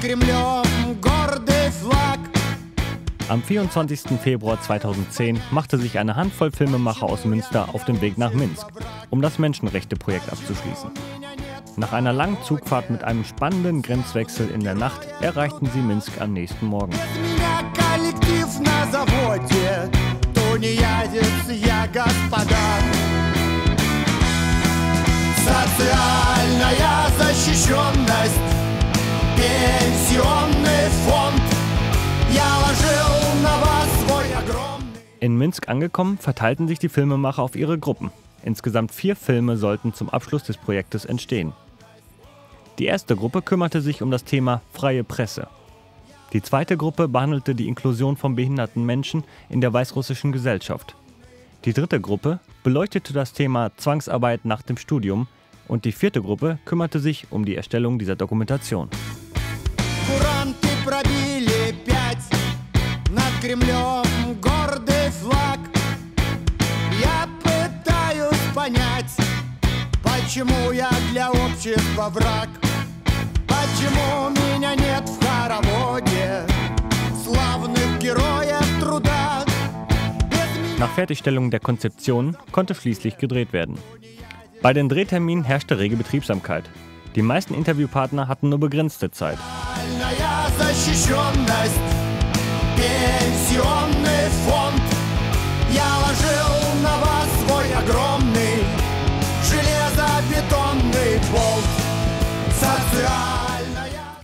Кремлем гордый флаг. Am 24. Februar 2010 machte sich eine Handvoll Filmemacher aus Münster auf den Weg nach Minsk, um das Menschenrechte-Projekt abzuschließen. Nach einer langen Zugfahrt mit einem spannenden Grenzwechsel in der Nacht erreichten sie Minsk am nächsten Morgen. Без меня коллектив на заводе, тунеядец я, господа. Социальная защищенность, пенсионный фонд. Я ложил на вас свой огромный... In Minsk angekommen, verteilten sich die Filmemacher auf ihre Gruppen. Insgesamt vier Filme sollten zum Abschluss des Projektes entstehen. Die erste Gruppe kümmerte sich um das Thema freie Presse. Die zweite Gruppe behandelte die Inklusion von behinderten Menschen in der weißrussischen Gesellschaft. Die dritte Gruppe beleuchtete das Thema Zwangsarbeit nach dem Studium und die vierte Gruppe kümmerte sich um die Erstellung dieser Dokumentation. Куранты пробили пять Над Кремлем гордый флаг Я пытаюсь понять Почему я для общества враг Почему меня нет в хороводе Славных героев труда Без меня Nach Fertigstellung der Konzeption konnte schließlich gedreht werden. Bei den Drehterminen herrschte rege Betriebsamkeit. Die meisten Interviewpartner hatten nur begrenzte Zeit.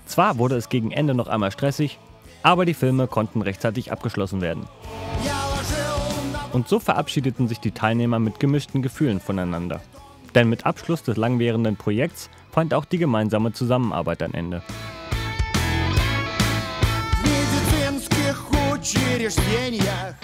Zwar wurde es gegen Ende noch einmal stressig, aber die Filme konnten rechtzeitig abgeschlossen werden. Und so verabschiedeten sich die Teilnehmer mit gemischten Gefühlen voneinander. Denn mit Abschluss des langwährenden Projekts fand auch die gemeinsame Zusammenarbeit ein Ende. медицинских учреждениях